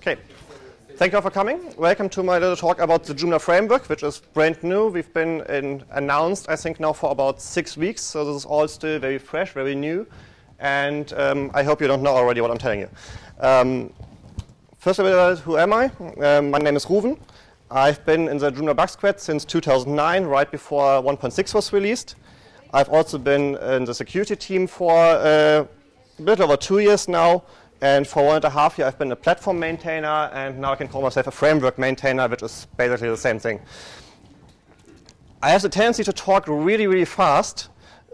Okay. Thank you all for coming. Welcome to my little talk about the Joomla framework, which is brand new. We've been in, announced, I think, now for about six weeks. So this is all still very fresh, very new. And um, I hope you don't know already what I'm telling you. Um, first of all, who am I? Um, my name is Rouven. I've been in the Joomla Bug Squad since 2009, right before 1.6 was released. I've also been in the security team for uh, a bit over two years now. And for one and a half year, I've been a platform maintainer, and now I can call myself a framework maintainer, which is basically the same thing. I have the tendency to talk really, really fast.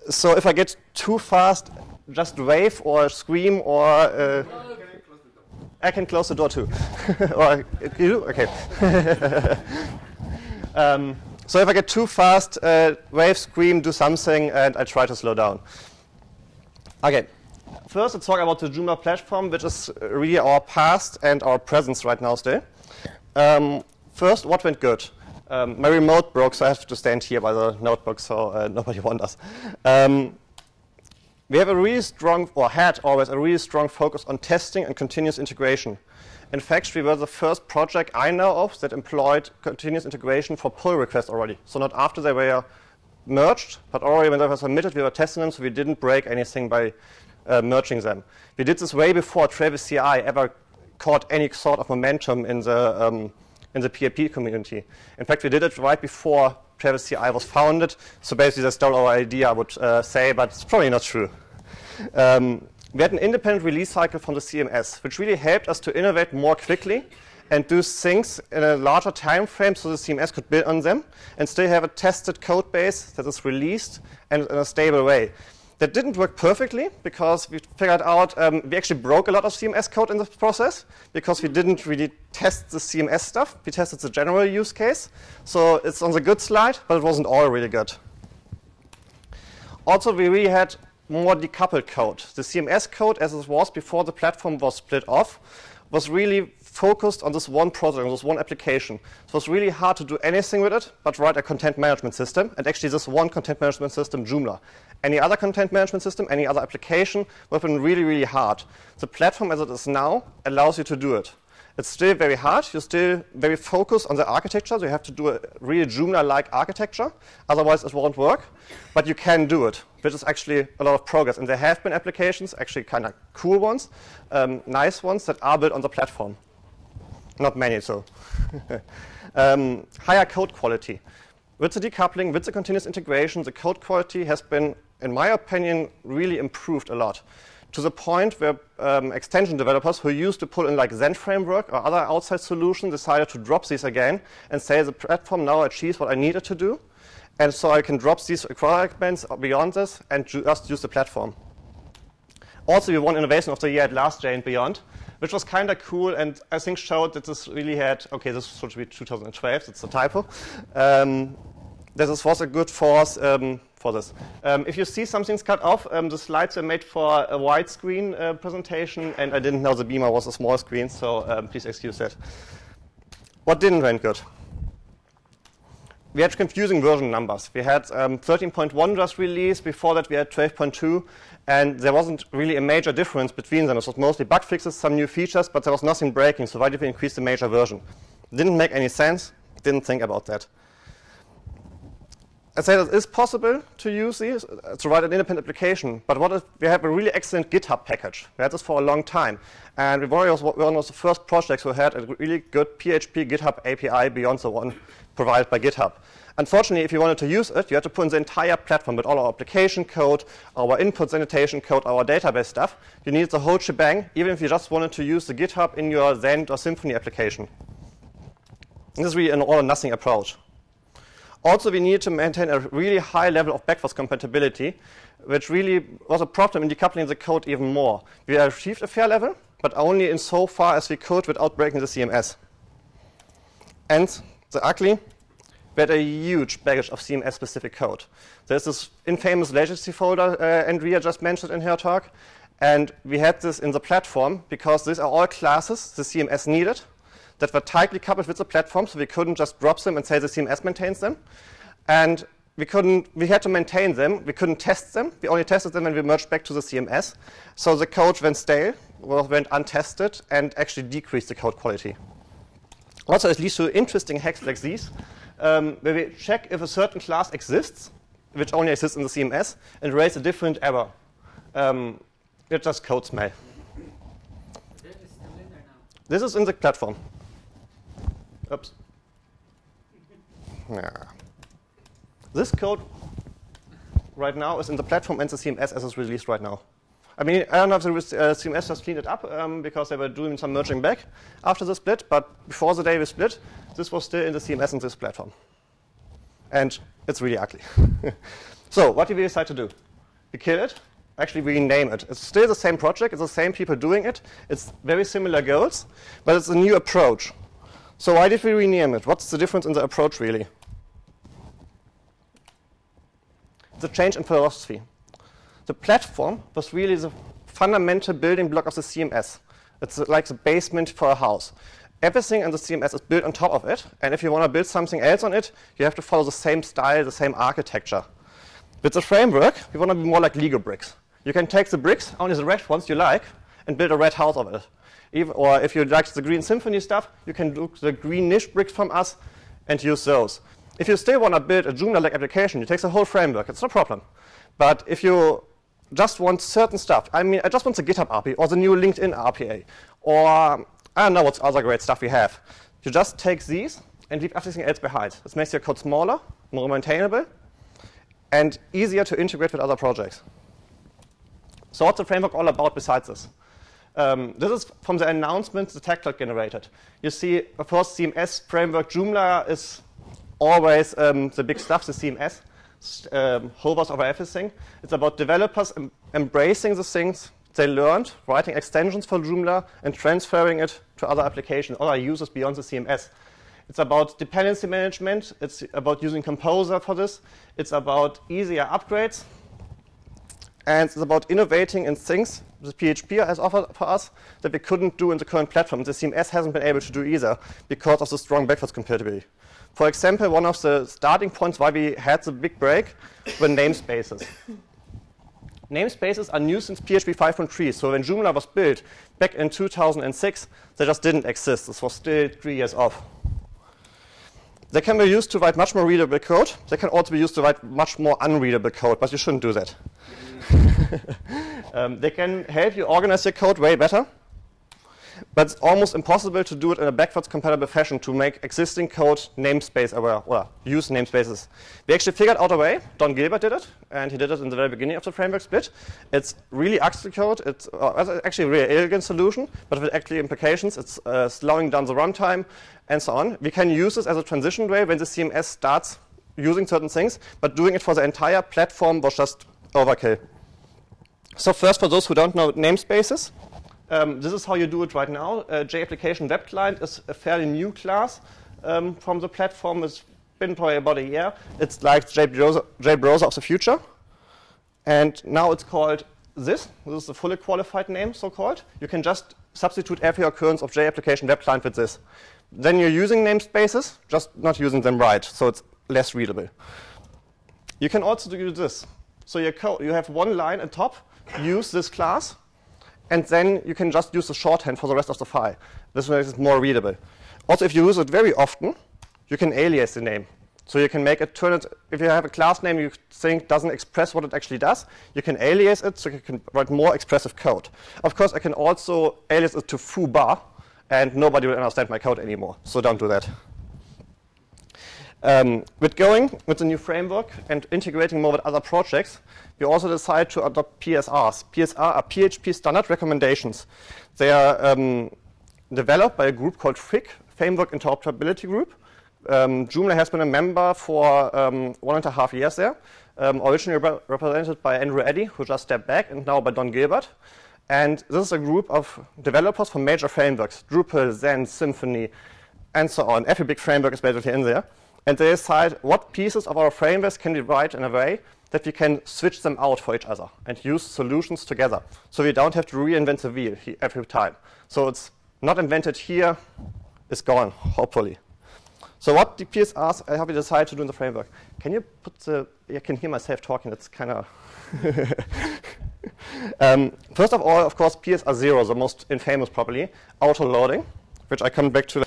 So if I get too fast, just wave or scream or uh, I can close the door too. or you Okay. um, so if I get too fast, uh, wave, scream, do something, and I try to slow down. Okay. First, let's talk about the Joomla platform, which is really our past and our presence right now still. Um, first, what went good? Um, my remote broke, so I have to stand here by the notebook, so uh, nobody wonders. Um, we have a really strong, or had always a really strong focus on testing and continuous integration. In fact, we were the first project I know of that employed continuous integration for pull requests already. So not after they were merged, but already when they were submitted, we were testing them, so we didn't break anything by uh, merging them. We did this way before Travis CI ever caught any sort of momentum in the, um, in the PHP community. In fact, we did it right before Travis CI was founded. So basically, that's still our idea, I would uh, say, but it's probably not true. Um, we had an independent release cycle from the CMS, which really helped us to innovate more quickly and do things in a larger time frame so the CMS could build on them and still have a tested code base that is released and in a stable way. That didn't work perfectly because we figured out um, we actually broke a lot of CMS code in this process because we didn't really test the CMS stuff. We tested the general use case. So it's on the good slide, but it wasn't all really good. Also, we really had more decoupled code. The CMS code, as it was before the platform was split off, was really focused on this one project, on this one application. So it was really hard to do anything with it but write a content management system, and actually this one content management system, Joomla. Any other content management system, any other application would have been really, really hard. The platform as it is now allows you to do it. It's still very hard. You're still very focused on the architecture. So you have to do a really Joomla-like architecture. Otherwise, it won't work. But you can do it, which is actually a lot of progress. And there have been applications, actually kind of cool ones, um, nice ones, that are built on the platform. Not many, so. um, higher code quality. With the decoupling, with the continuous integration, the code quality has been, in my opinion, really improved a lot to the point where um, extension developers who used to pull in like Zend framework or other outside solutions decided to drop these again and say the platform now achieves what I needed to do. And so I can drop these requirements beyond this and just use the platform. Also, we won Innovation of the Year at Last J and Beyond, which was kind of cool and I think showed that this really had, okay, this should be 2012, it's a typo. Um, this was a good force um, for this. Um, if you see something's cut off, um, the slides are made for a widescreen uh, presentation, and I didn't know the beamer was a small screen, so um, please excuse that. What didn't went good? We had confusing version numbers. We had 13.1 um, just released. Before that, we had 12.2, and there wasn't really a major difference between them. It was mostly bug fixes, some new features, but there was nothing breaking. So why did we increase the major version? Didn't make any sense. Didn't think about that. I said it is possible to use these uh, to write an independent application, but what if we have a really excellent GitHub package? We had this for a long time, and we were one of the first projects who had a really good PHP GitHub API beyond the one provided by GitHub. Unfortunately, if you wanted to use it, you had to put in the entire platform with all our application code, our input annotation code, our database stuff. You needed the whole shebang, even if you just wanted to use the GitHub in your Zend or Symfony application. This is really an all-or-nothing approach. Also, we needed to maintain a really high level of backwards compatibility, which really was a problem in decoupling the code even more. We achieved a fair level, but only in so far as we could without breaking the CMS. And the ugly, had a huge baggage of CMS-specific code. There's this infamous legacy folder uh, Andrea just mentioned in her talk, and we had this in the platform because these are all classes the CMS needed, that were tightly coupled with the platform, so we couldn't just drop them and say the CMS maintains them. And we couldn't, we had to maintain them. We couldn't test them. We only tested them when we merged back to the CMS. So the code went stale went untested and actually decreased the code quality. Also, it leads to interesting hacks like these, um, where we check if a certain class exists, which only exists in the CMS, and raise a different error. Um, it's just code smell. This is in the platform. Oops. Yeah. This code right now is in the platform and the CMS as it's released right now. I mean, I don't know if the uh, CMS has cleaned it up um, because they were doing some merging back after the split, but before the day we split, this was still in the CMS and this platform. And it's really ugly. so what did we decide to do? We kill it. Actually, we rename it. It's still the same project. It's the same people doing it. It's very similar goals, but it's a new approach. So why did we rename it? What's the difference in the approach, really? The change in philosophy. The platform was really the fundamental building block of the CMS. It's like the basement for a house. Everything in the CMS is built on top of it, and if you want to build something else on it, you have to follow the same style, the same architecture. With the framework, we want to be more like Lego bricks. You can take the bricks, only the red ones you like, and build a red house of it. Or if you like the Green Symfony stuff, you can do the green niche bricks from us and use those. If you still want to build a Joomla-like application, you take the whole framework. It's no problem. But if you just want certain stuff, I mean, I just want the GitHub RPA or the new LinkedIn RPA, or I don't know what other great stuff we have. You just take these and leave everything else behind. This makes your code smaller, more maintainable, and easier to integrate with other projects. So what's the framework all about besides this? Um, this is from the announcement the tag cloud generated. You see, of course, CMS framework Joomla is always um, the big stuff, the CMS um, hovers over everything. It's about developers em embracing the things they learned, writing extensions for Joomla, and transferring it to other applications, other users beyond the CMS. It's about dependency management. It's about using Composer for this. It's about easier upgrades. And it's about innovating in things the PHP has offered for us that we couldn't do in the current platform. The CMS hasn't been able to do either because of the strong backwards compatibility. For example, one of the starting points why we had the big break were namespaces. namespaces are new since PHP 5.3. So when Joomla was built back in 2006, they just didn't exist. This was still three years off. They can be used to write much more readable code. They can also be used to write much more unreadable code, but you shouldn't do that. um, they can help you organize your code way better. But it's almost impossible to do it in a backwards compatible fashion to make existing code namespace aware or use namespaces. We actually figured out a way. Don Gilbert did it, and he did it in the very beginning of the framework split. It's really ugly code. It's uh, actually a really elegant solution, but with actually implications. It's uh, slowing down the runtime and so on. We can use this as a transition way when the CMS starts using certain things, but doing it for the entire platform was just overkill. So first, for those who don't know namespaces, um, this is how you do it right now. Uh, JApplication Web Client is a fairly new class um, from the platform. It's been probably about a year. It's like JBrowser, of the future. And now it's called this. This is the fully qualified name, so-called. You can just substitute every occurrence of JApplication Web Client with this. Then you're using namespaces, just not using them right, so it's less readable. You can also do this. So you have one line at top, use this class, and then you can just use the shorthand for the rest of the file. This makes it more readable. Also, if you use it very often, you can alias the name. So you can make it turn it, if you have a class name you think doesn't express what it actually does, you can alias it so you can write more expressive code. Of course, I can also alias it to foo bar, and nobody will understand my code anymore. So don't do that. Um, with going with the new framework and integrating more with other projects, we also decided to adopt PSRs. PSR are PHP standard recommendations. They are um, developed by a group called FIG, Framework Interoperability Group. Um, Joomla has been a member for um, one and a half years there, um, originally re represented by Andrew Eddie, who just stepped back, and now by Don Gilbert. And this is a group of developers from major frameworks, Drupal, Zend, Symfony, and so on. Every big framework is basically in there. And they decide what pieces of our frameworks can we write in a way that we can switch them out for each other and use solutions together. So we don't have to reinvent the wheel every time. So it's not invented here, it's gone, hopefully. So what the PSRs have we decided to do in the framework? Can you put the, I can hear myself talking, it's kind of, um, first of all, of course, PSR0, the most infamous probably, auto-loading, which I come back to.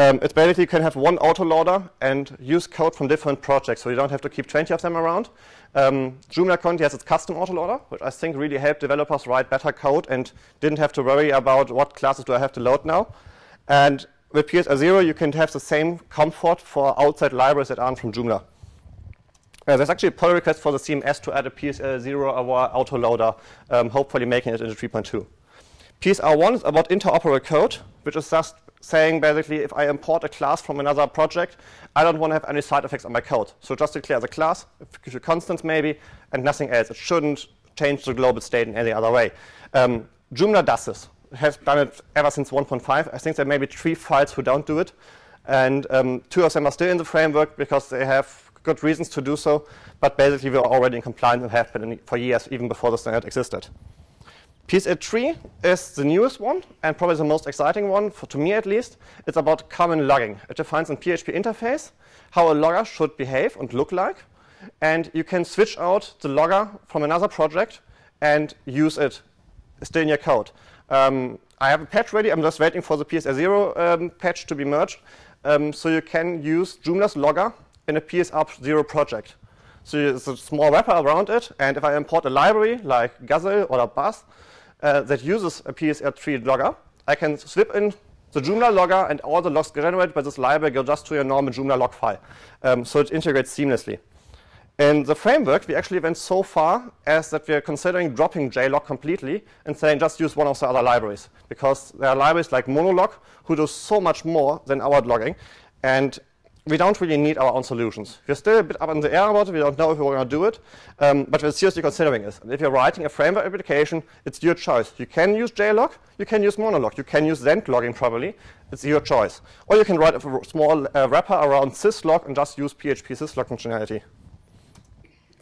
Um, it's basically you can have one autoloader and use code from different projects, so you don't have to keep 20 of them around. Um, Joomla Conti has its custom autoloader, which I think really helped developers write better code and didn't have to worry about what classes do I have to load now. And with PSR0, you can have the same comfort for outside libraries that aren't from Joomla. Uh, there's actually a pull request for the CMS to add a PSR0 autoloader, um, hopefully making it into 3.2. PSR1 is about interoperable code, which is just saying basically if I import a class from another project, I don't want to have any side effects on my code. So just declare the class, give a constants maybe, and nothing else. It shouldn't change the global state in any other way. Um, Joomla does this. Has done it ever since 1.5. I think there may be three files who don't do it. And um, two of them are still in the framework because they have good reasons to do so. But basically, we're already in compliance and have been for years, even before the standard existed. PSR3 is the newest one and probably the most exciting one, for, to me at least. It's about common logging. It defines in PHP interface how a logger should behave and look like. And you can switch out the logger from another project and use it still in your code. Um, I have a patch ready. I'm just waiting for the PSR0 um, patch to be merged. Um, so you can use Joomla's logger in a PSR0 project. So there's a small wrapper around it. And if I import a library like Guzzle or Buzz, uh, that uses a PSR3 logger, I can swip in the Joomla logger and all the logs generated by this library go just to your normal Joomla log file. Um, so it integrates seamlessly. In the framework, we actually went so far as that we're considering dropping JLog completely and saying just use one of the other libraries. Because there are libraries like Monolog who do so much more than our logging. And we don't really need our own solutions. We're still a bit up in the air about it. We don't know if we're going to do it, um, but we're seriously considering it. And if you're writing a framework application, it's your choice. You can use JLog, you can use Monolog, you can use Zend logging probably. It's your choice. Or you can write a small uh, wrapper around syslog and just use PHP syslog functionality.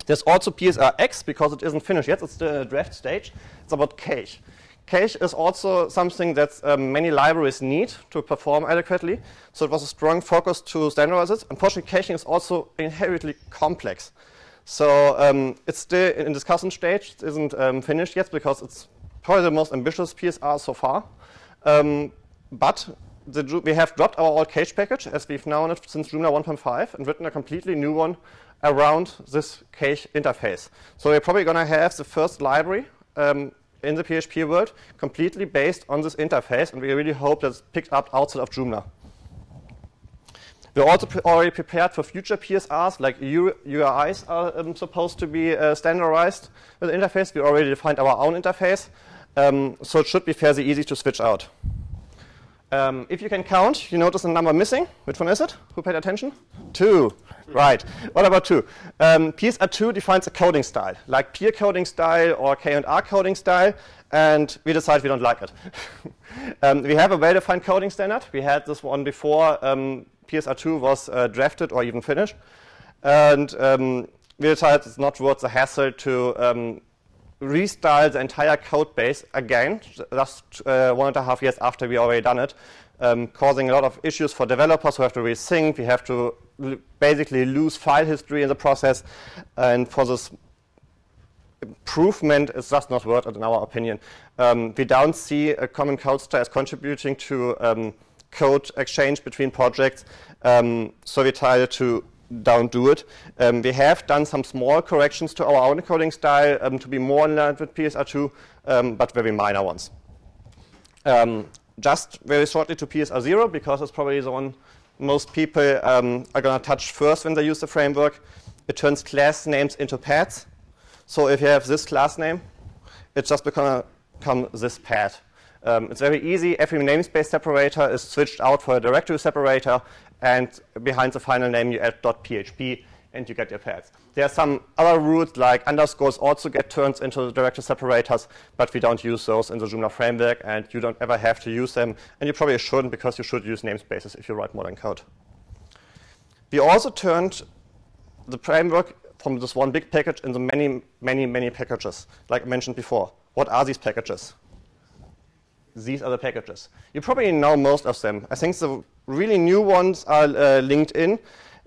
There's also PSRX because it isn't finished yet. It's still in the draft stage. It's about cache. Cache is also something that um, many libraries need to perform adequately. So it was a strong focus to standardize it. Unfortunately, caching is also inherently complex. So um, it's still in discussion stage. It isn't um, finished yet because it's probably the most ambitious PSR so far. Um, but we have dropped our old cache package as we've known it since Joomla 1.5 and written a completely new one around this cache interface. So we're probably going to have the first library um, in the PHP world completely based on this interface, and we really hope that it's picked up outside of Joomla. We're also pre already prepared for future PSRs, like URIs are um, supposed to be uh, standardized with the interface. We already defined our own interface, um, so it should be fairly easy to switch out. Um, if you can count, you notice a number missing. Which one is it? Who paid attention? Two. Right. What about two? Um, PSR2 defines a coding style, like PEAR coding style or K&R coding style, and we decide we don't like it. um, we have a well-defined coding standard. We had this one before um, PSR2 was uh, drafted or even finished. And um, we decided it's not worth the hassle to um, restyle the entire code base again, just uh, one and a half years after we already done it, um, causing a lot of issues for developers who have to resync. We have to basically lose file history in the process. And for this improvement, it's just not worth it in our opinion. Um, we don't see a common code style as contributing to um, code exchange between projects. Um, so we decided to don't do it. Um, we have done some small corrections to our own coding style um, to be more in line with PSR2, um, but very minor ones. Um, just very shortly to PSR0, because it's probably the one most people um, are going to touch first when they use the framework. It turns class names into paths. So if you have this class name, it's just going to become this path. Um, it's very easy. Every namespace separator is switched out for a directory separator, and behind the final name you add .php, and you get your paths. There are some other rules like underscores also get turned into the directory separators, but we don't use those in the Joomla framework, and you don't ever have to use them. And you probably shouldn't because you should use namespaces if you write modern code. We also turned the framework from this one big package into many, many, many packages, like I mentioned before. What are these packages? These are the packages. You probably know most of them. I think the really new ones are uh, LinkedIn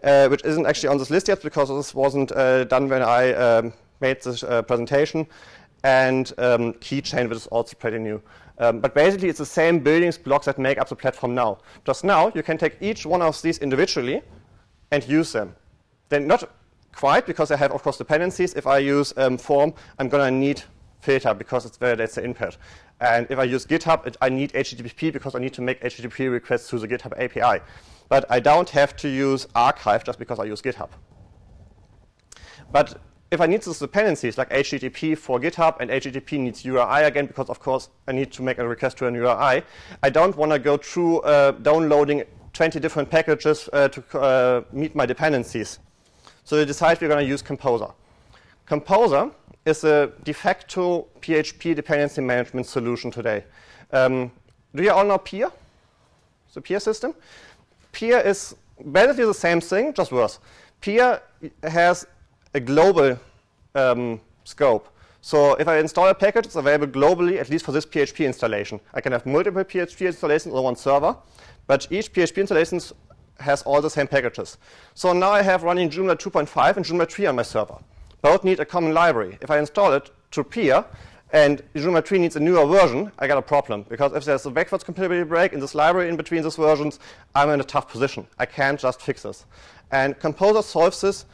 uh, which isn't actually on this list yet because this wasn't uh, done when I um, made this uh, presentation. and um, Keychain, which is also pretty new. Um, but basically, it's the same building blocks that make up the platform now. Just now, you can take each one of these individually and use them. Then not quite, because I have, of course, dependencies. If I use um, form, I'm going to need filter because it's where that's the input. And if I use GitHub, it, I need HTTP because I need to make HTTP requests to the GitHub API. But I don't have to use archive just because I use GitHub. But if I need these dependencies like HTTP for GitHub and HTTP needs URI again, because of course I need to make a request to an URI, I don't want to go through uh, downloading 20 different packages uh, to uh, meet my dependencies. So we decide we're going to use Composer. Composer is a de facto PHP dependency management solution today. Um, do you all know PEAR? The PEAR system? PEAR is basically the same thing, just worse. PEAR has a global um, scope. So if I install a package, it's available globally, at least for this PHP installation. I can have multiple PHP installations on one server, but each PHP installation has all the same packages. So now I have running Joomla 2.5 and Joomla 3 on my server. Both need a common library. If I install it to PEAR, and Joomla 3 needs a newer version, I got a problem. Because if there's a backwards compatibility break in this library in between these versions, I'm in a tough position. I can't just fix this. And Composer solves this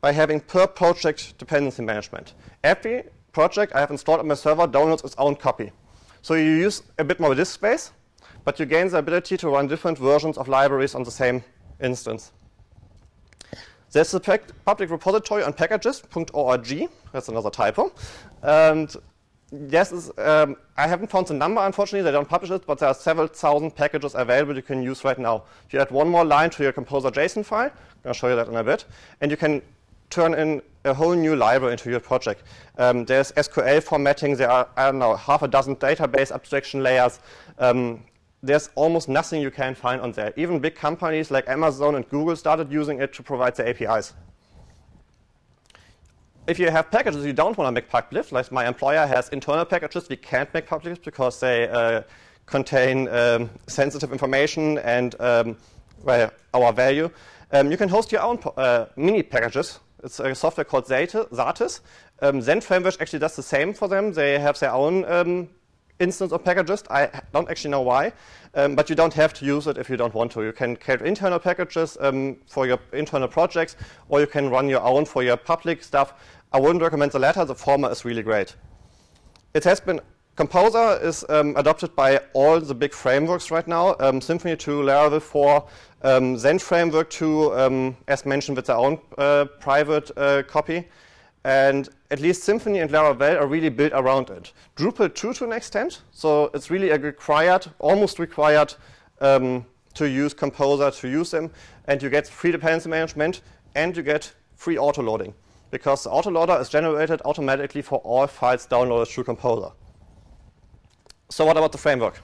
by having per project dependency management. Every project I have installed on my server downloads its own copy. So you use a bit more disk space, but you gain the ability to run different versions of libraries on the same instance. There's a public repository on packagist.org. That's another typo. And yes, um, I haven't found the number, unfortunately. They don't publish it, but there are several thousand packages available you can use right now. If you add one more line to your composer JSON file, I'll show you that in a bit, and you can turn in a whole new library into your project. Um, there's SQL formatting. There are, I don't know, half a dozen database abstraction layers. Um, there's almost nothing you can find on there. Even big companies like Amazon and Google started using it to provide their APIs. If you have packages you don't want to make public, like my employer has internal packages we can't make public because they uh, contain um, sensitive information and um, well, our value, um, you can host your own uh, mini Packagist it's a software called Satis. Um, Zend Framework actually does the same for them. They have their own um, instance of Packagist. I don't actually know why, um, but you don't have to use it if you don't want to. You can create internal packages um, for your internal projects, or you can run your own for your public stuff. I wouldn't recommend the latter. The former is really great. It has been Composer is um, adopted by all the big frameworks right now. Um, Symfony 2, Laravel 4, um, Zend Framework 2, um, as mentioned, with their own uh, private uh, copy. And at least Symfony and Laravel are really built around it. Drupal 2 to an extent, so it's really a required, almost required um, to use Composer to use them. And you get free dependency management and you get free autoloading because the autoloader is generated automatically for all files downloaded through Composer. So what about the framework?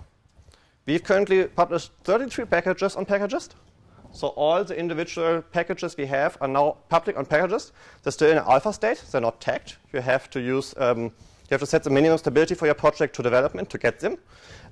We've currently published 33 packages on Packagist. So all the individual packages we have are now public on Packagist. They're still in alpha state. They're not tagged. You have to use, um, you have to set the minimum stability for your project to development to get them.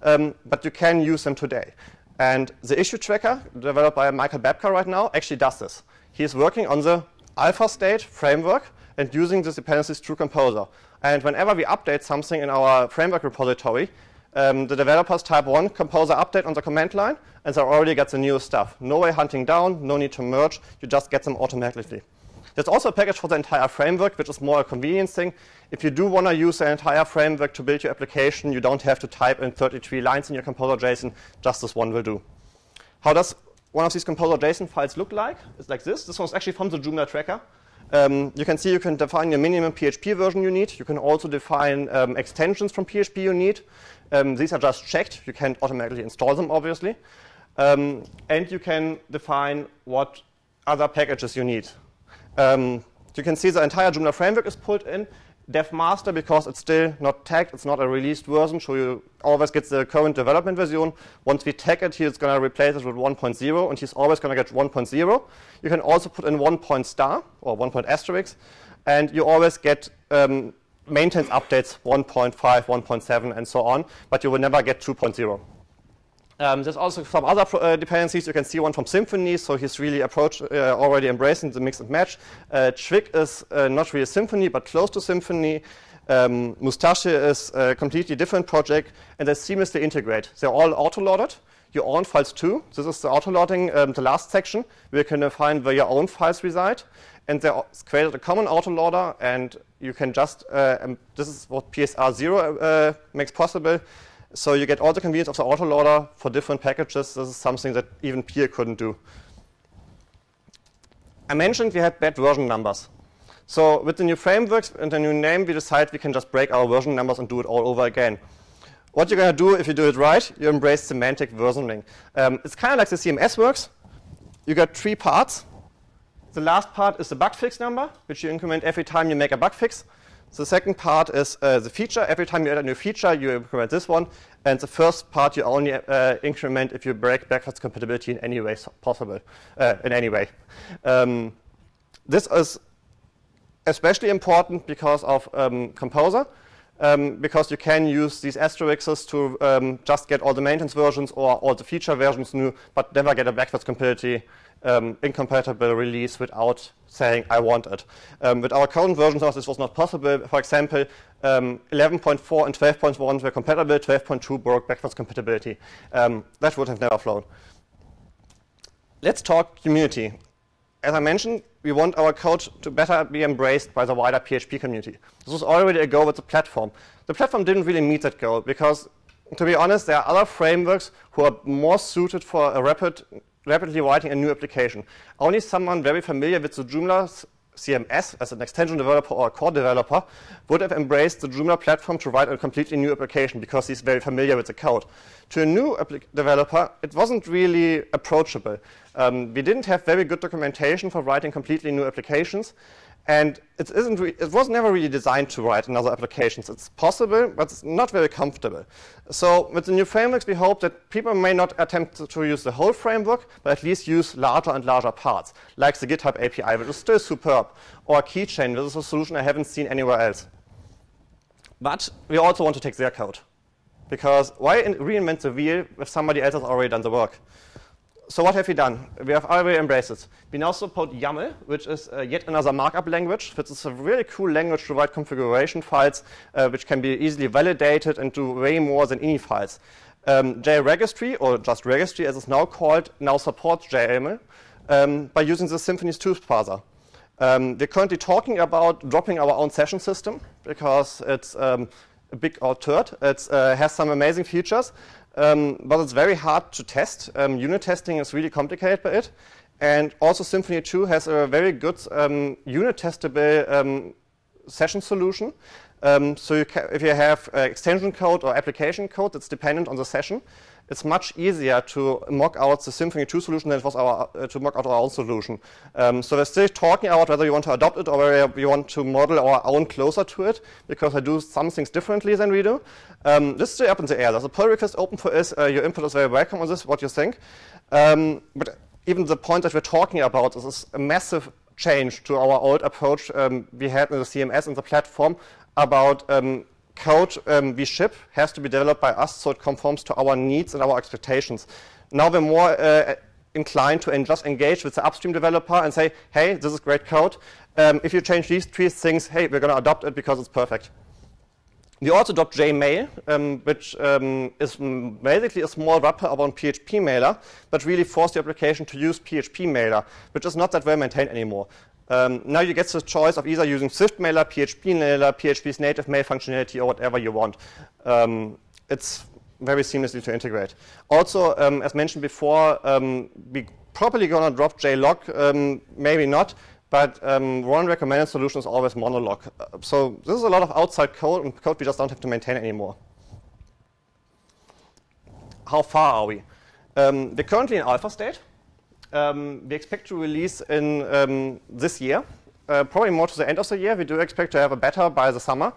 Um, but you can use them today. And the issue tracker developed by Michael Babker right now actually does this. He's working on the alpha state framework and using the dependencies through Composer. And whenever we update something in our framework repository, um, the developers type one composer update on the command line, and they already get the new stuff. No way hunting down, no need to merge, you just get them automatically. There's also a package for the entire framework, which is more a convenience thing. If you do want to use the entire framework to build your application, you don't have to type in 33 lines in your composer JSON, just this one will do. How does one of these composer JSON files look like? It's like this. This one's actually from the Joomla tracker. Um, you can see you can define your minimum PHP version you need. You can also define um, extensions from PHP you need. Um, these are just checked. You can't automatically install them, obviously. Um, and you can define what other packages you need. Um, you can see the entire Joomla framework is pulled in. Dev master, because it's still not tagged, it's not a released version, so you always get the current development version. Once we tag it, he's going to replace it with 1.0, and he's always going to get 1.0. You can also put in 1 point star, or 1 point asterisk, and you always get um, maintenance updates 1.5, 1.7, and so on, but you will never get 2.0. Um, there's also some other uh, dependencies. You can see one from Symfony, so he's really approached, uh, already embracing the mix and match. Uh, is uh, not really Symfony, but close to Symfony. Um, Mustache is a completely different project, and they seamlessly integrate. They're all auto-loaded. Your own files too. This is the autoloading, um, the last section, where you can find where your own files reside. And they created a common autoloader, and you can just, uh, this is what PSR 0 uh, makes possible. So you get all the convenience of the autoloader for different packages. This is something that even PEAR couldn't do. I mentioned we had bad version numbers. So with the new frameworks and the new name, we decide we can just break our version numbers and do it all over again. What you're going to do if you do it right, you embrace semantic versioning. Um, it's kind of like the CMS works. You got three parts. The last part is the bug fix number, which you increment every time you make a bug fix. The second part is uh, the feature. Every time you add a new feature, you increment this one. And the first part you only uh, increment if you break backwards compatibility in any way possible, uh, in any way. Um, this is especially important because of um, Composer, um, because you can use these asterisks to um, just get all the maintenance versions or all the feature versions new, but never get a backwards compatibility um, incompatible release without saying I want it. Um, with our current versions, this was not possible. For example, 11.4 um, and 12.1 were compatible, 12.2 broke backwards compatibility. Um, that would have never flown. Let's talk community as I mentioned, we want our code to better be embraced by the wider PHP community. This was already a goal with the platform. The platform didn't really meet that goal because, to be honest, there are other frameworks who are more suited for rapid, rapidly writing a new application. Only someone very familiar with the Joomla CMS as an extension developer or a core developer would have embraced the Joomla platform to write a completely new application because he's very familiar with the code. To a new developer, it wasn't really approachable. Um, we didn't have very good documentation for writing completely new applications, and it, isn't it was never really designed to write in other applications. It's possible, but it's not very comfortable. So with the new frameworks, we hope that people may not attempt to use the whole framework, but at least use larger and larger parts, like the GitHub API, which is still superb, or Keychain, which is a solution I haven't seen anywhere else. But we also want to take their code. Because why reinvent the wheel if somebody else has already done the work? So what have we done? We have already embraced it. We now support YAML, which is uh, yet another markup language, which is a really cool language to write configuration files, uh, which can be easily validated and do way more than ini files. Um, JRegistry, or just registry as it's now called, now supports JYAML um, by using the Symfony's tools parser. Um, we're currently talking about dropping our own session system because it's um, a big old turd. It uh, has some amazing features, um, but it's very hard to test. Um, unit testing is really complicated by it. And also Symfony 2 has a very good um, unit testable um, session solution. Um, so you if you have uh, extension code or application code that's dependent on the session, it's much easier to mock out the Symfony 2 solution than it was our, uh, to mock out our own solution. Um, so we're still talking about whether you want to adopt it or whether we want to model our own closer to it, because I do some things differently than we do. Um, this is still up in the air. There's a pull request open for this. Uh, your input is very welcome on this, what you think. Um, but even the point that we're talking about is a massive change to our old approach um, we had in the CMS and the platform about um, code um, we ship has to be developed by us so it conforms to our needs and our expectations. Now we're more uh, inclined to just engage with the upstream developer and say, hey, this is great code. Um, if you change these three things, hey, we're going to adopt it because it's perfect. We also adopt JMail, um, which um, is basically a small wrapper around PHP Mailer, but really force the application to use PHP Mailer, which is not that well maintained anymore. Um, now you get the choice of either using Swift Mailer, PHP Mailer, PHP's native mail functionality, or whatever you want. Um, it's very seamlessly to integrate. Also, um, as mentioned before, um, we probably going to drop JLog, um, maybe not, but um, one recommended solution is always monolog. Uh, so this is a lot of outside code, and code we just don't have to maintain anymore. How far are we? we're currently in alpha state um, we expect to release in um, this year, uh, probably more to the end of the year. We do expect to have a beta by the summer.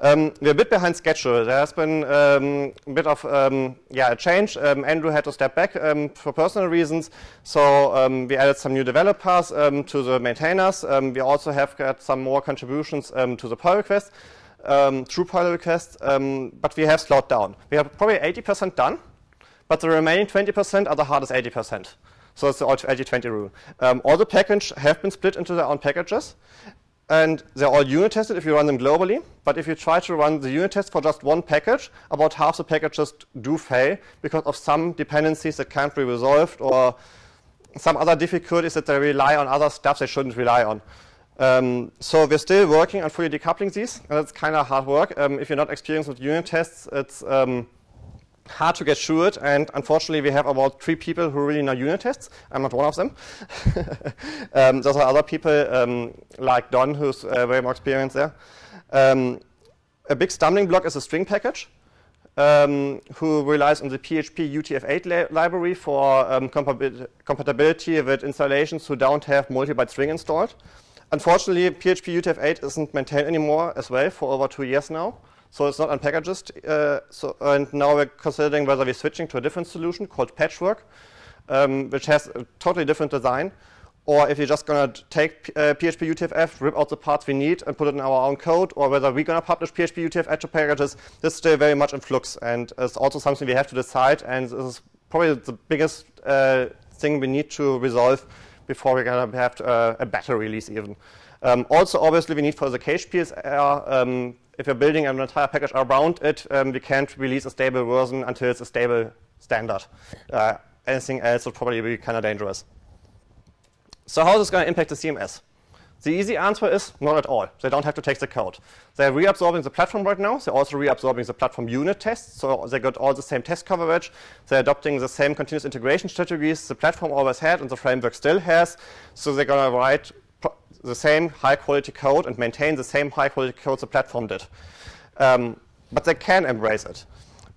Um, we're a bit behind schedule. There has been um, a bit of um, yeah a change. Um, Andrew had to step back for personal reasons, so we added some new developers to the maintainers. we also have got some more contributions to the pull request, through pull request, but we have slowed down. We are probably 80% done, but the remaining 20% are the hardest 80%. So it's the 80-20 rule. Um, all the packages have been split into their own packages. and they're all unit tested if you run them globally. But if you try to run the unit test for just one package, about half the packages do fail because of some dependencies that can't be resolved or some other difficulties that they rely on other stuff they shouldn't rely on. Um, so we're still working on fully decoupling these, and it's kind of hard work. Um, if you're not experienced with unit tests, it's um, hard to get through it. And unfortunately, we have about three people who really know unit tests. I'm not one of them. Um, those are other people um, like Don, who's uh, very more experienced there. Um, a big stumbling block is a string package. Um, who relies on the PHP UTF-8 li library for um, compatibility with installations who don't have multi-byte string installed. Unfortunately, PHP UTF-8 isn't maintained anymore as well for over two years now. So it's not unpackaged. Uh, so, and now we're considering whether we're switching to a different solution called Patchwork, um, which has a totally different design. Or if you're just going to take uh, PHP UTF-8, rip out the parts we need and put it in our own code, or whether we're going to publish PHP UTF-8 to Packagist, this is still very much in flux. And it's also something we have to decide. And this is probably the biggest uh, thing we need to resolve before we're going to have uh, a better release even. Um, also, obviously, we need for the cache PSR, um, if you're building an entire package around it, um, we can't release a stable version until it's a stable standard. Uh, anything else would probably be kind of dangerous. So how is this going to impact the CMS? The easy answer is not at all. They don't have to take the code. They're reabsorbing the platform right now. They're also reabsorbing the platform unit tests. So they got all the same test coverage. They're adopting the same continuous integration strategies the platform always had and the framework still has. So they're going to write the same high quality code and maintain the same high quality code the platform did. Um, but they can embrace it.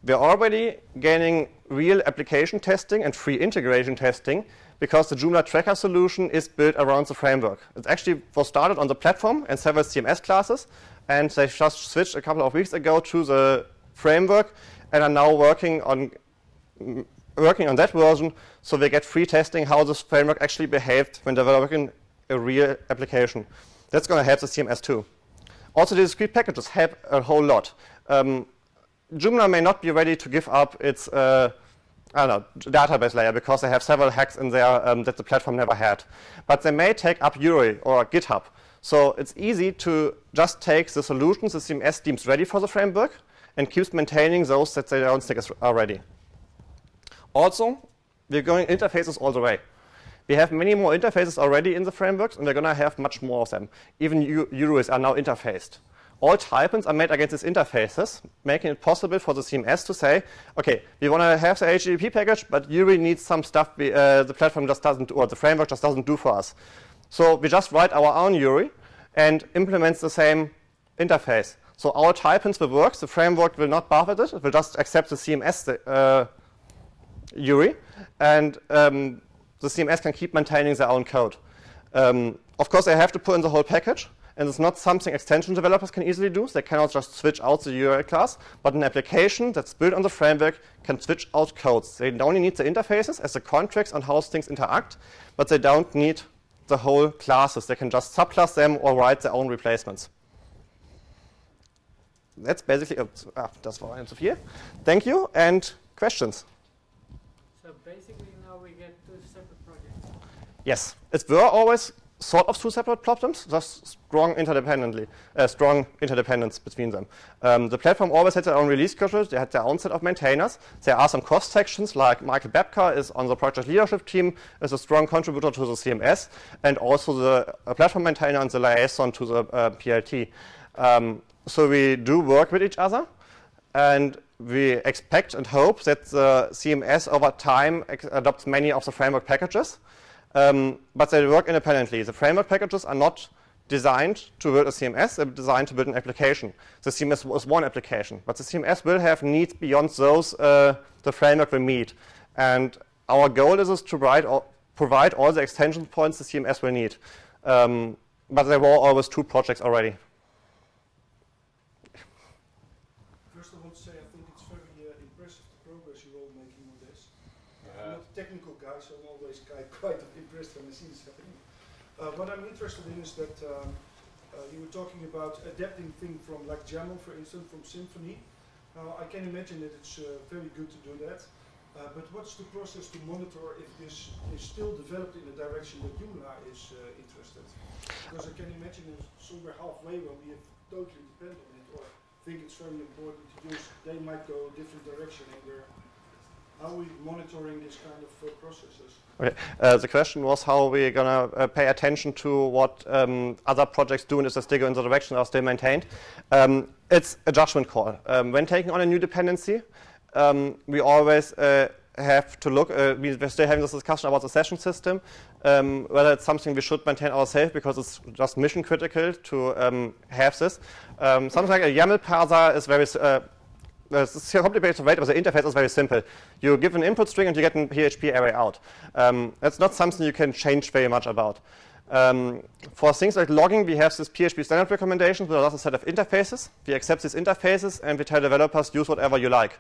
We're already gaining real application testing and free integration testing because the Joomla tracker solution is built around the framework. It actually was started on the platform and several CMS classes, and they just switched a couple of weeks ago to the framework and are now working on working on that version so they get free testing how this framework actually behaved when developing a real application. That's going to help the CMS too. Also, the discrete packages help a whole lot. Um, Joomla may not be ready to give up its uh, I don't know, database layer because they have several hacks in there um, that the platform never had. But they may take up URI or GitHub. So it's easy to just take the solutions the CMS deems ready for the framework and keeps maintaining those that they don't think are ready. Also, we're going interfaces all the way. We have many more interfaces already in the frameworks, and we're going to have much more of them. Even URIs are now interfaced all typings are made against these interfaces, making it possible for the CMS to say, okay, we want to have the HTTP package, but URI needs some stuff we, uh, the platform just doesn't, do, or the framework just doesn't do for us. So we just write our own URI and implements the same interface. So our typings will work. The framework will not buff it. It will just accept the CMS uh, URI, and um, the CMS can keep maintaining their own code. Um, of course, they have to put in the whole package, and it's not something extension developers can easily do. They cannot just switch out the URL class, but an application that's built on the framework can switch out codes. They only need the interfaces as the contracts on how things interact, but they don't need the whole classes. They can just subclass them or write their own replacements. That's basically, oh, ah, das war ein zu viel. Thank you, and questions? So basically now we get two separate projects. Yes, it were always sort of two separate problems, just strong interdependently, uh, strong interdependence between them. Um, the platform always had their own release schedule. They had their own set of maintainers. There are some cross sections, like Michael Babker is on the project leadership team, is a strong contributor to the CMS, and also the uh, platform maintainer and the liaison to the uh, PLT. Um, so we do work with each other, and we expect and hope that the CMS over time adopts many of the framework packages. Um, but they work independently. The framework packages are not designed to build a CMS, they're designed to build an application. The CMS is one application, but the CMS will have needs beyond those uh, the framework will meet. And our goal is, is to provide all, provide all the extension points the CMS will need. Um, but there were always two projects already. First, I want to say I think it's very uh, impressive the progress you're all making on this. I'm not a technical guy, so I'm always quite interest when I see this happening. Uh, what I'm interested in is that um, uh, you were talking about adapting things from like YAML, for instance, from Symfony. Now, I can imagine that it's uh, very good to do that. Uh, but what's the process to monitor if this is still developed in the direction that Joomla is uh, interested? Because I can imagine somewhere halfway when we have totally depend on it or think it's very important to use, they might go a different direction and we're how are we monitoring this kind of uh, processes? Okay. Uh, the question was how are we're going to uh, pay attention to what um, other projects do and if they still go in the direction are still maintained. Um, it's a judgment call. Um, when taking on a new dependency, um, we always uh, have to look, uh, we, are still having this discussion about the session system, um, whether it's something we should maintain ourselves because it's just mission critical to um, have this. Um, something like a YAML parser is very, uh, it's complicated write, but the interface is very simple. You give an input string and you get a PHP array out. Um, that's not something you can change very much about. Um, for things like logging, we have this PHP standard recommendations with a set of interfaces. We accept these interfaces and we tell developers use whatever you like.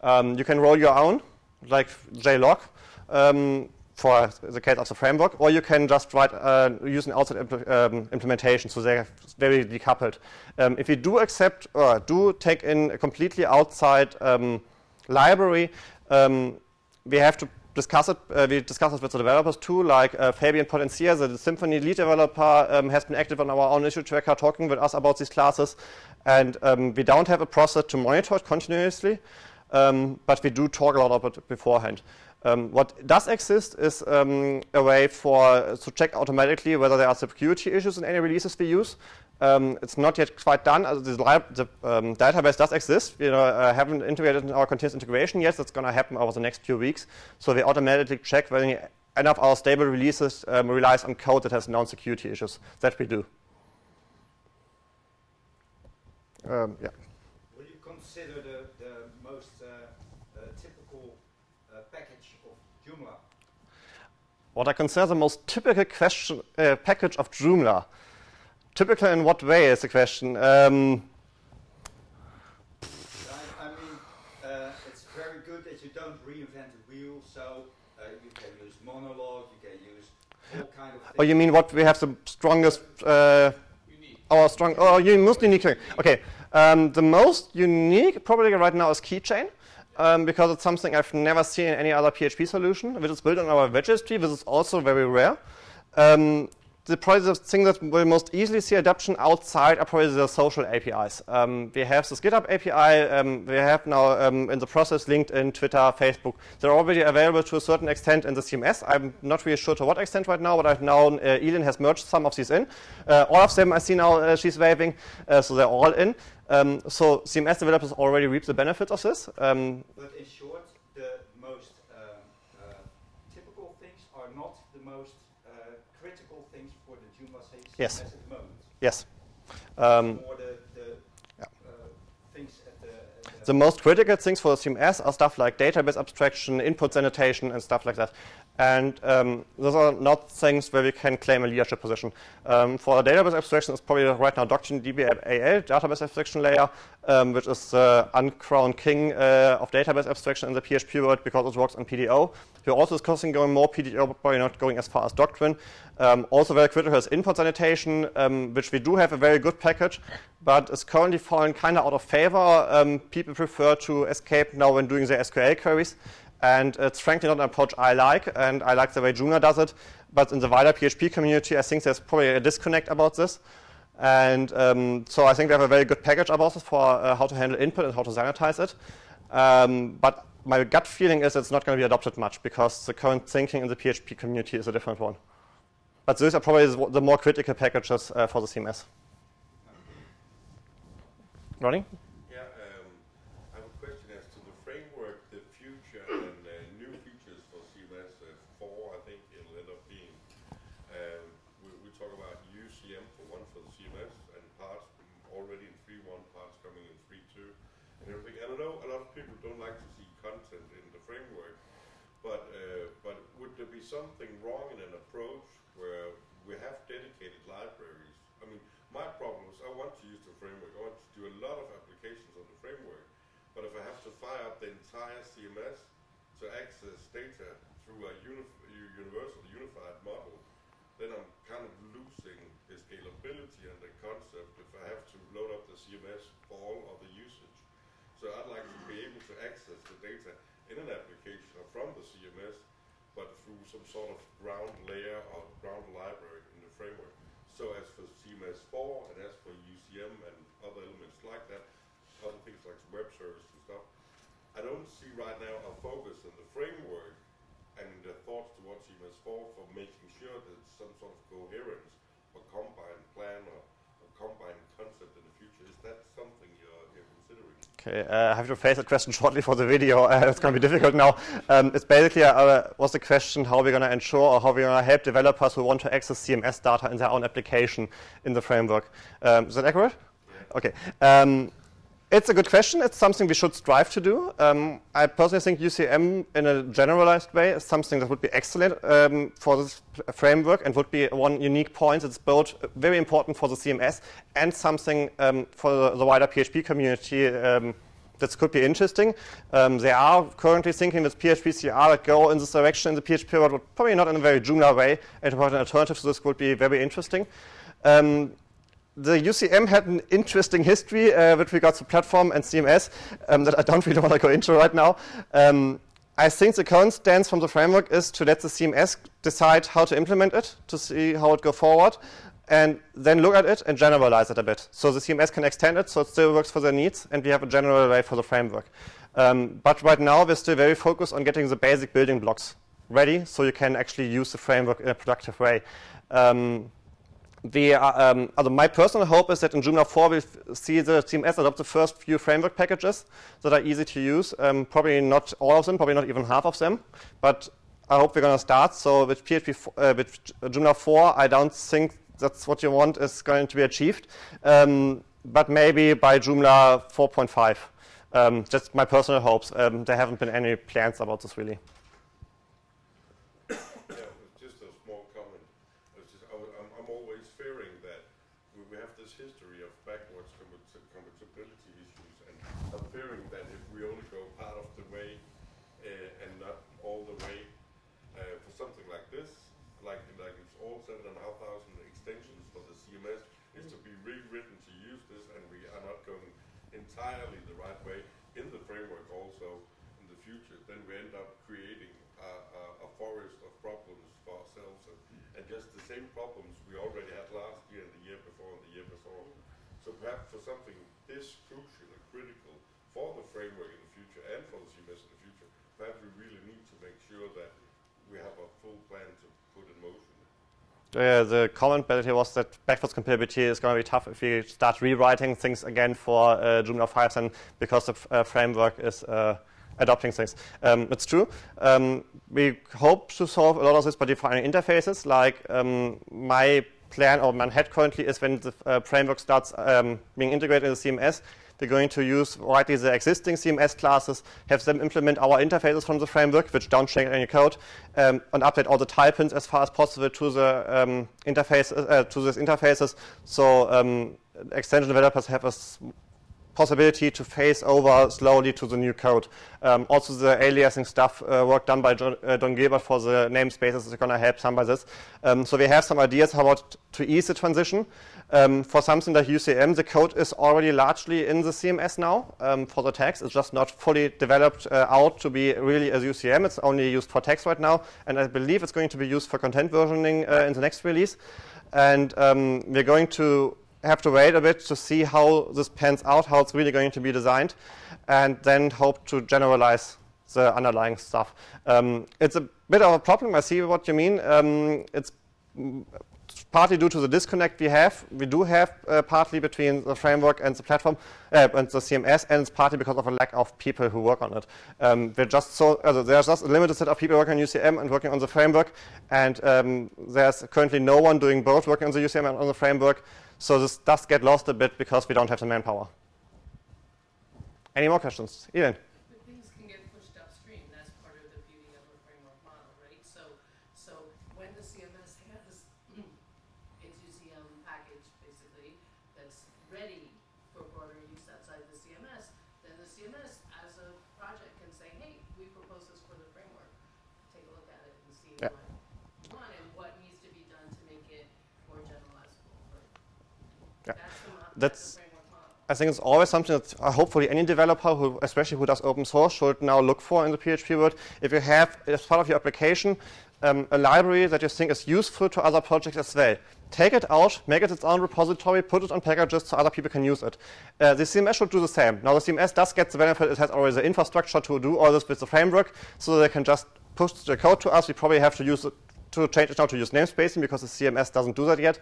Um, you can roll your own, like JLog, um, for the case of the framework, or you can just write uh, use an outside impl um, implementation, so they're very decoupled. Um, if you do accept or do take in a completely outside um, library, um, we have to discuss it. Uh, we discuss it with the developers too, like uh, Fabien Potencier, the Symfony lead developer, um, has been active on our own issue tracker, talking with us about these classes, and um, we don't have a process to monitor it continuously. But we do talk a lot about it beforehand. Um, what does exist is um, a way for uh, to check automatically whether there are security issues in any releases we use. Um, it's not yet quite done. The, the um, database does exist. We uh, haven't integrated in our continuous integration yet. That's going to happen over the next few weeks. So we automatically check whether any of our stable releases um, relies on code that has known security issues. That we do. Um, yeah. Will you consider the what I consider the most typical question uh, package of Joomla. Typical in what way is the question? Um, I, mean, uh, it's very good that you don't reinvent the wheel, so uh, you can use Monolog, you can use all kind of. Oh, you mean what we have the strongest... Uh, our strong, oh, you most unique thing. Okay, um, the most unique probably right now is keychain um, because it's something I've never seen in any other PHP solution, which is built on our registry. This is also very rare. Um, the probably the thing that will most easily see adoption outside are probably the social APIs. Um, we have this GitHub API. Um, we have now um, in the process LinkedIn, Twitter, Facebook. They're already available to a certain extent in the CMS. I'm not really sure to what extent right now, but I've uh, Elin has merged some of these in. Uh, all of them I see now uh, she's waving, uh, so they're all in. Um, so CMS developers already reap the benefits of this. Um, but in short, the most uh, uh, typical things are not the most uh, critical things for the Joomla CMS yes. at the moment. Yes. Um, the, the, yeah. Uh, the, the, the most critical things for the CMS are stuff like database abstraction, input sanitation, and stuff like that. And um, those are not things where we can claim a leadership position. Um, for database abstraction, it's probably right now Doctrine DBAL, database abstraction layer, um, which is the uncrowned king uh, of database abstraction in the PHP world because it works on PDO. We're also discussing going more PDO, but probably not going as far as Doctrine. Um, also very critical is input sanitation, um, which we do have a very good package, but is currently falling kind of out of favor. Um, people prefer to escape now when doing their SQL queries. And it's frankly not an approach I like, and I like the way Joomla does it. But in the wider PHP community, I think there's probably a disconnect about this. And um, so I think we have a very good package about this for uh, how to handle input and how to sanitize it. Um, but my gut feeling is it's not going to be adopted much because the current thinking in the PHP community is a different one. But these are probably the more critical packages uh, for the CMS. Ronnie? Something wrong in an approach where we have dedicated libraries. I mean, my problem is I want to use the framework. I want to do a lot of applications on the framework. But if I have to fire up the entire CMS to access data through a uni universal unified model, then I'm kind of losing the scalability and the concept if I have to load up the CMS for all of the usage. So I'd like to be able to access the data in an application or from the CMS, but through some sort of ground layer or ground library in the framework. So as for CMS 4 and as for UCM and other elements like that, other things like web service and stuff, I don't see right now a focus in the framework and the thoughts towards CMS 4 for making sure that some sort of coherence or combined plan or, or combined concept in the future. Is that something? Okay, uh, I have to face that question shortly for the video. Uh, it's going to be difficult now. Um, it's basically uh, was the question how we're going to ensure or how we're going to help developers who want to access CMS data in their own application in the framework. Um, is that accurate? Yeah. Okay. Um, it's a good question. It's something we should strive to do. Um, I personally think UCM in a generalized way is something that would be excellent um, for this framework and would be one unique point. It's both very important for the CMS and something um, for the, the, wider PHP community um, that could be interesting. Um, they are currently thinking with PHP CR that go in this direction in the PHP world, but probably not in a very Joomla way. And an alternative to this would be very interesting. Um, the UCM had an interesting history uh, with regards to platform and CMS um, that I don't really want to go into right now. Um, I think the current stance from the framework is to let the CMS decide how to implement it, to see how it go forward, and then look at it and generalize it a bit. So the CMS can extend it so it still works for their needs, and we have a general way for the framework. Um, but right now, we're still very focused on getting the basic building blocks ready so you can actually use the framework in a productive way. Um, the, uh, um, my personal hope is that in Joomla 4 we'll see the CMS adopt the first few framework packages that are easy to use. Um, probably not all of them, probably not even half of them, but I hope we're going to start. So with PHP, uh, with Joomla 4, I don't think that's what you want is going to be achieved, um, but maybe by Joomla 4.5. Um, just my personal hopes. Um, there haven't been any plans about this really. Already had last year and the year before and the year before. So perhaps for something this crucial and critical for the framework in the future and for the CMS in the future, perhaps we really need to make sure that we have a full plan to put in motion. Uh, the comment here was that backwards compatibility is going to be tough if we start rewriting things again for uh, Joomla 5 and because the uh, framework is uh, adopting things. Um, it's true. Um, we hope to solve a lot of this by defining interfaces. Like um, my plan or my head currently is when the uh, framework starts um, being integrated in the CMS, we're going to use rightly the existing CMS classes, have them implement our interfaces from the framework, which don't change any code, um, and update all the type-hints as far as possible to the um, interface uh, to these interfaces. So um, extension developers have a possibility to phase over slowly to the new code. Um, also, the aliasing stuff, uh, work done by John, uh, Don Gilbert for the namespaces is going to help some by this. Um, so we have some ideas how to ease the transition. Um, for something like UCM, the code is already largely in the CMS now um, for the tags. It's just not fully developed uh, out to be really as UCM. It's only used for text right now, and I believe it's going to be used for content versioning uh, in the next release. And um, we're going to have to wait a bit to see how this pans out, how it's really going to be designed, and then hope to generalize the underlying stuff. Um, it's a bit of a problem. I see what you mean. Um, it's partly due to the disconnect we have. We do have uh, partly between the framework and the platform uh, and the CMS, and it's partly because of a lack of people who work on it. Um, we're just so uh, there's just a limited set of people working on UCM and working on the framework, and um, there's currently no one doing both working on the UCM and on the framework. So this does get lost a bit because we don't have the manpower. Any more questions? Ian? things can get pushed upstream. That's part of the beauty of a framework model, right? So, so when the CMS has its UCM package, basically, that's ready for broader use outside the CMS, then the CMS, as a project, can say, hey, we propose this for the framework. Take a look at it and see yeah. what that's I think it's always something that hopefully any developer, who, especially who does open source, should now look for in the PHP world. If you have, as part of your application, um, a library that you think is useful to other projects as well, take it out, make it its own repository, put it on Packagist so other people can use it. Uh, the CMS should do the same. Now, the CMS does get the benefit, it has already the infrastructure to do all this with the framework, so they can just push the code to us. We probably have to use it to change it now to use namespacing because the CMS doesn't do that yet.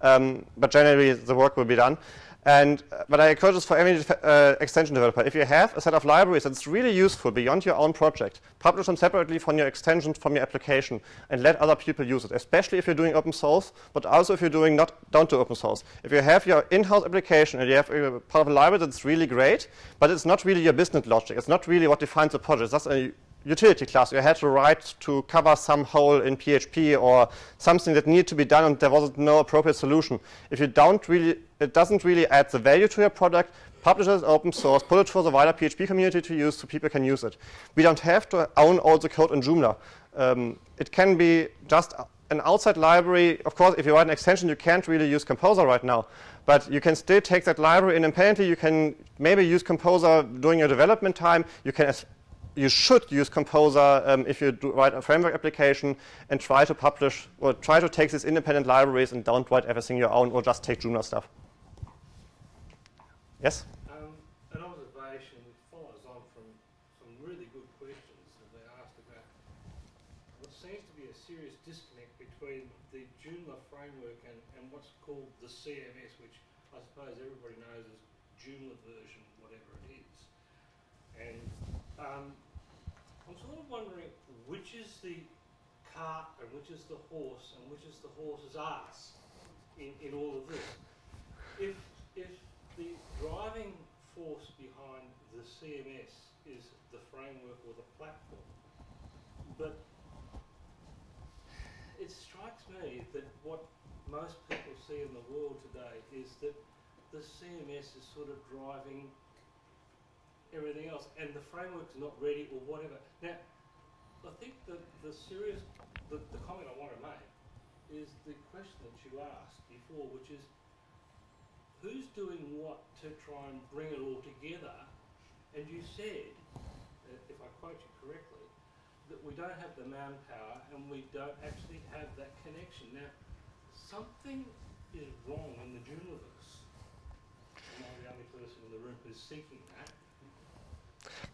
Um, but generally, the work will be done. And, uh, but I encourage this for every uh, extension developer. If you have a set of libraries that's really useful beyond your own project, publish them separately from your extensions, from your application, and let other people use it, especially if you're doing open source, but also if you're doing not down to open source. If you have your in-house application and you have a part of a library that's really great, but it's not really your business logic, it's not really what defines the project, that's a utility class you had to write to cover some hole in PHP or something that needed to be done and there was no appropriate solution. If you don't really, it doesn't really add the value to your product, publish it as open source, put it for the wider PHP community to use so people can use it. We don't have to own all the code in Joomla. Um, it can be just an outside library. Of course, if you write an extension, you can't really use Composer right now. But you can still take that library independently. You can maybe use Composer during your development time. You can you should use Composer um, if you write a framework application and try to publish or try to take these independent libraries and don't write everything your own or just take Joomla stuff. Yes? Um, an observation follows on from some really good questions that they asked about what seems to be a serious disconnect between the Joomla framework and, and what's called the CMS, which I suppose everybody knows as Joomla version, whatever it is. And um, I'm sort of wondering which is the cart and which is the horse and which is the horse's ass in, in all of this. If, if the driving force behind the CMS is the framework or the platform, but it strikes me that what most people see in the world today is that the CMS is sort of driving everything else, and the framework's not ready or whatever. Now, I think that the serious, the, the comment I want to make is the question that you asked before, which is who's doing what to try and bring it all together? And you said, uh, if I quote you correctly, that we don't have the manpower and we don't actually have that connection. Now, something is wrong in the Joomlaverse. Am I the only person in the room who's seeking that?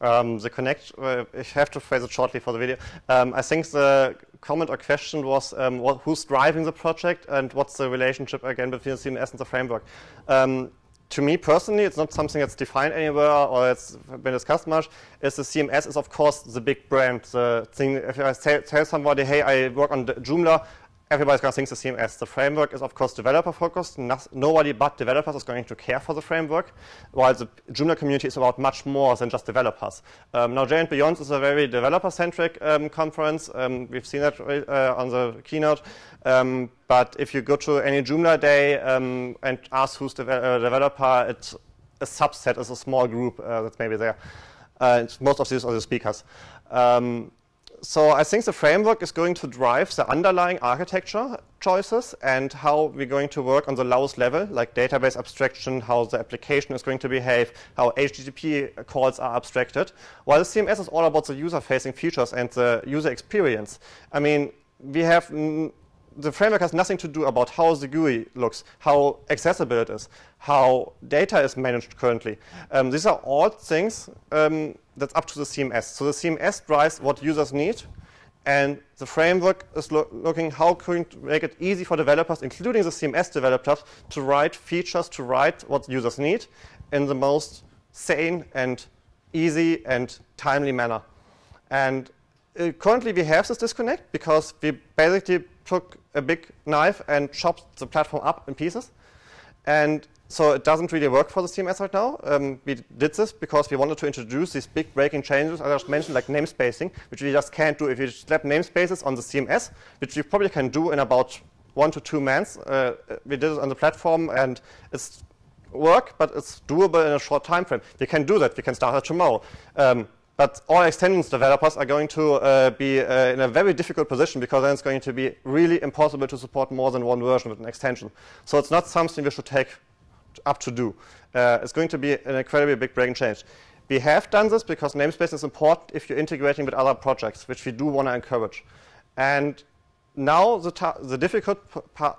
Um, the connect, uh, I have to phrase it shortly for the video. Um, I think the comment or question was um, what, who's driving the project and what's the relationship again between the CMS and the framework. Um, to me personally, it's not something that's defined anywhere or it's been discussed much. Is the CMS is of course the big brand. The thing, if I tell, tell somebody, hey, I work on Joomla, everybody's going to think the same as The framework is, of course, developer focused. Nobody but developers is going to care for the framework, while the Joomla community is about much more than just developers. Um, now, J and Beyond is a very developer centric um, conference. Um, we've seen that uh, on the keynote. Um, but if you go to any Joomla day um, and ask who's the de uh, developer, it's a subset, it's a small group uh, that's maybe there. Uh, most of these are the speakers. Um, so I think the framework is going to drive the underlying architecture choices and how we're going to work on the lowest level, like database abstraction, how the application is going to behave, how HTTP calls are abstracted, while the CMS is all about the user-facing features and the user experience. I mean, we have the framework has nothing to do about how the GUI looks, how accessible it is, how data is managed currently. Um, these are all things um, that's up to the CMS. So the CMS drives what users need, and the framework is lo looking how can make it easy for developers, including the CMS developers, to write features, to write what users need in the most sane and easy and timely manner. And uh, currently we have this disconnect because we basically took a big knife and chopped the platform up in pieces. And so it doesn't really work for the CMS right now. Um, we did this because we wanted to introduce these big breaking changes I just mentioned, like namespacing, which we just can't do if you slap namespaces on the CMS, which you probably can do in about one to two months. Uh, we did it on the platform, and it's work, but it's doable in a short time frame. We can do that. We can start it tomorrow. Um, but all extensions developers are going to uh, be uh, in a very difficult position because then it's going to be really impossible to support more than one version with an extension. So it's not something we should take up to do. Uh, it's going to be an incredibly big breaking change. We have done this because namespace is important if you're integrating with other projects, which we do want to encourage. And now the, the difficult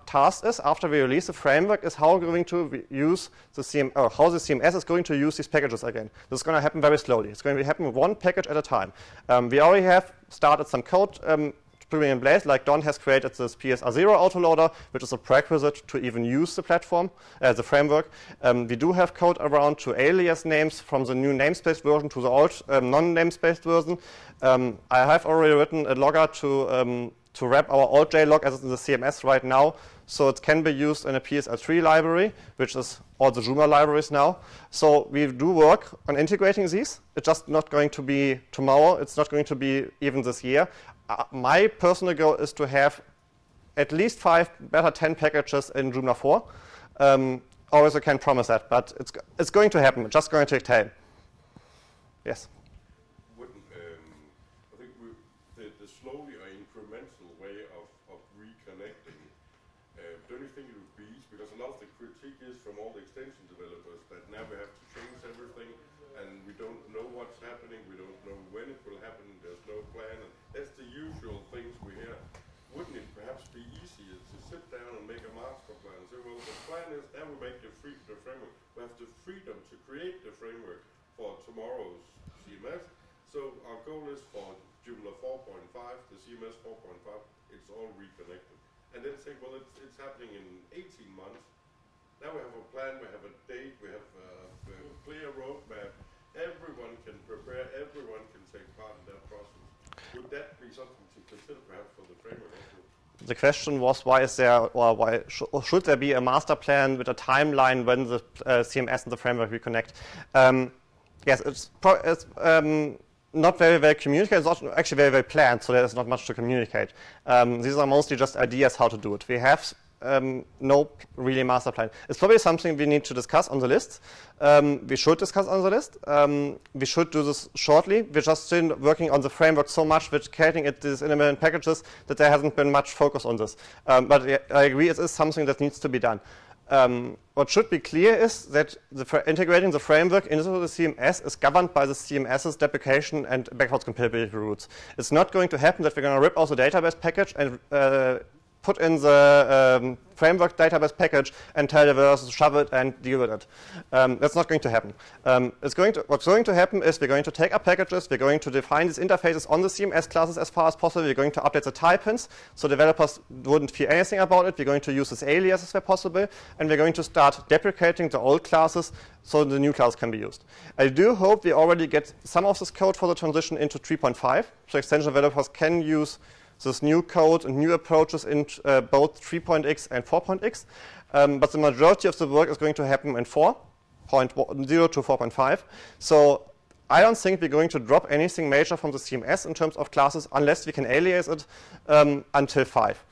task is, after we release the framework, is how going to use the CM or how the CMS is going to use these packages again. This is going to happen very slowly. It's going to happen one package at a time. Um, we already have started some code um, putting in place, like Don has created this PSR0 autoloader, which is a prerequisite to even use the platform, uh, the framework. Um, we do have code around to alias names from the new namespace version to the old um, non-namespace version. Um, I have already written a logger to um, to wrap our old JLog as in the CMS right now. So it can be used in a PSR3 library, which is all the Joomla libraries now. So we do work on integrating these. It's just not going to be tomorrow. It's not going to be even this year. Uh, my personal goal is to have at least five, better 10 packages in Joomla 4. Um, always I can promise that, but it's, it's going to happen. It's just going to take time. Yes? Tomorrow's CMS. So our goal is for Joomla 4.5, the CMS 4.5, it's all reconnected. And then say, well, it's, it's happening in 18 months. Now we have a plan, we have a date, we have uh, a, a clear roadmap. Everyone can prepare, everyone can take part in that process. Would that be something to consider perhaps for the framework? The question was why is there or why sh should there be a master plan with a timeline when the uh, CMS and the framework reconnect? Um, yes, it's, it's um, not very, very communicated. It's actually very, very planned, so there's not much to communicate. Um, these are mostly just ideas how to do it. We have um, no really master plan. It's probably something we need to discuss on the list. Um, we should discuss on the list. Um, we should do this shortly. We're just still working on the framework so much with creating it these independent packages that there hasn't been much focus on this. Um, but I agree, it is something that needs to be done. What should be clear is that the integrating the framework into the CMS is governed by the CMS's deprecation and backwards compatibility rules. It's not going to happen that we're going to rip out the database package and uh, put in the um, framework database package and tell developers to shove it and deal with it. Um, that's not going to happen. Um, it's going to, what's going to happen is we're going to take our packages, we're going to define these interfaces on the CMS classes as far as possible, we're going to update the type hints so developers wouldn't feel anything about it, we're going to use this aliases where possible, and we're going to start deprecating the old classes so the new class can be used. I do hope we already get some of this code for the transition into 3.5, so extension developers can use this new code and new approaches in uh, both 3.x and 4.x. Um, but the majority of the work is going to happen in 4.0 to 4.5. So I don't think we're going to drop anything major from the CMS in terms of classes unless we can alias it um, until 5.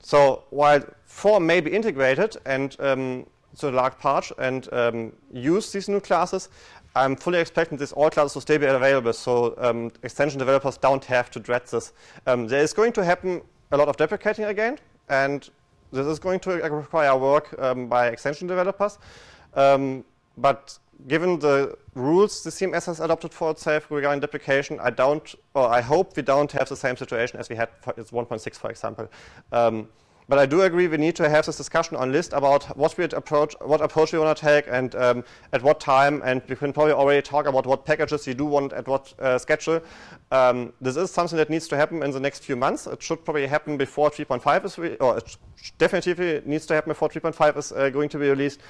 So while 4 may be integrated and um, to a large part and um, use these new classes, I'm fully expecting this all classes to still be available, so um, extension developers don't have to dread this. Um, there is going to happen a lot of deprecating again, and this is going to require work um, by extension developers. Um, but given the rules the CMS has adopted for itself regarding deprecation, I don't, or I hope we don't have the same situation as we had for 1.6, for example. But I do agree we need to have this discussion on list about what we approach, what approach we want to take, and um, at what time. And we can probably already talk about what packages you do want at what uh, schedule. Um, this is something that needs to happen in the next few months. It should probably happen before 3.5 is, or it definitely needs to happen before 3.5 is uh, going to be released.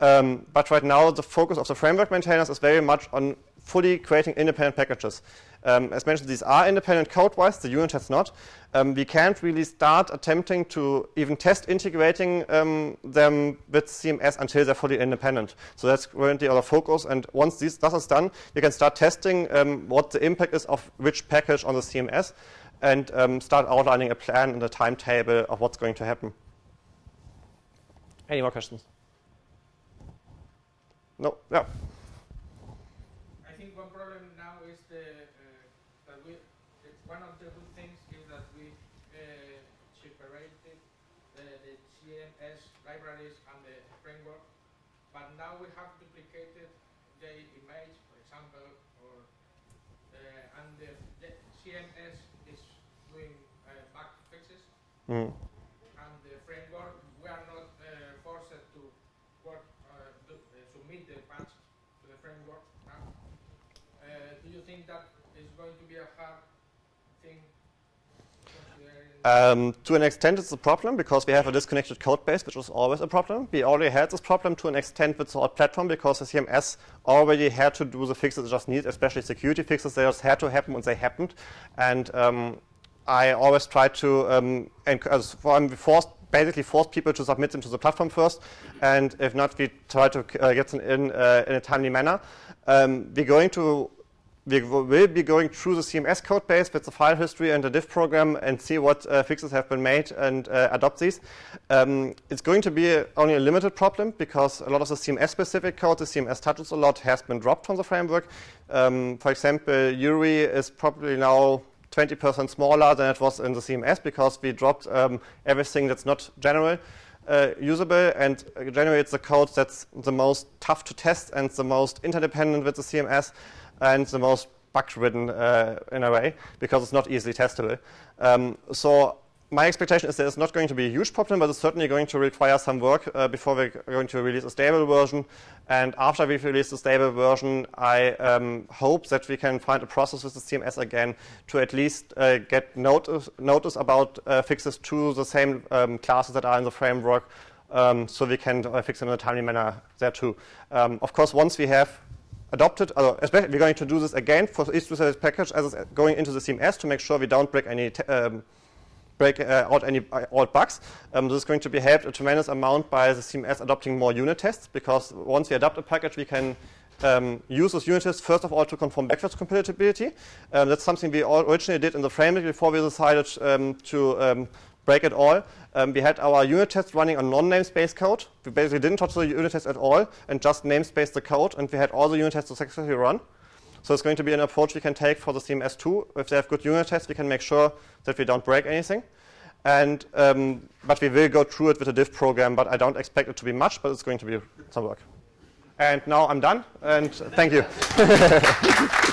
Um, but right now, the focus of the framework maintainers is very much on fully creating independent packages. Um, as mentioned, these are independent code-wise, the unit has not. Um, we can't really start attempting to even test integrating um, them with CMS until they're fully independent. So that's currently our focus. And once this, this is done, we can start testing um, what the impact is of which package on the CMS and um, start outlining a plan and a timetable of what's going to happen. Any more questions? No? Yeah. I think one problem now is the, uh, that we, one of the good things is that we uh, separated the, the CMS libraries and the framework, but now we have duplicated the image, for example, or uh, and the, the CMS is doing uh, bug fixes, Mm. and the framework we are not uh, forced to work uh, do, uh, submit the patch to the framework now. Uh, do you think that is going to be a hard thing? Um, to an extent, it's a problem because we have a disconnected code base, which is always a problem. We already had this problem to an extent with our platform because the CMS already had to do the fixes it just needed, especially security fixes. They just had to happen when they happened. And um, I always try to um, for- we forced, basically force people to submit them to the platform first. And if not, we try to uh, get them in uh, in a timely manner. Um, we're going to we will be going through the CMS code base with the file history and the diff program and see what uh, fixes have been made and uh, adopt these. Um, it's going to be a, only a limited problem because a lot of the CMS specific code, the CMS touches a lot, has been dropped from the framework. Um, for example, URI is probably now 20% smaller than it was in the CMS because we dropped um, everything that's not general. Uh, usable and uh, generally it's the code that's the most tough to test and the most interdependent with the CMS and the most bug-ridden uh, in a way because it's not easily testable. Um, so my expectation is it's not going to be a huge problem, but it's certainly going to require some work uh, before we're going to release a stable version. And after we've released the stable version, I um, hope that we can find a process with the CMS again to at least uh, get notice, notice about uh, fixes to the same um, classes that are in the framework um, so we can uh, fix them in a timely manner there too. Um, of course, once we have adopted, uh, we're going to do this again for each specific package as it's going into the CMS to make sure we don't break any um, break uh, out any uh, old bugs. Um, this is going to be helped a tremendous amount by the CMS adopting more unit tests because once we adopt a package, we can um, use those unit tests first of all to confirm backwards compatibility. Um, that's something we all originally did in the framework before we decided um, to um, break it all. Um, we had our unit tests running on non-namespace code. We basically didn't touch the unit test at all and just namespace the code, and we had all the unit tests successfully run. So it's going to be an approach we can take for the CMS too. If they have good unit tests, we can make sure that we don't break anything. And um, but we will go through it with a diff program, but I don't expect it to be much, but it's going to be some work. And now I'm done, and thank you.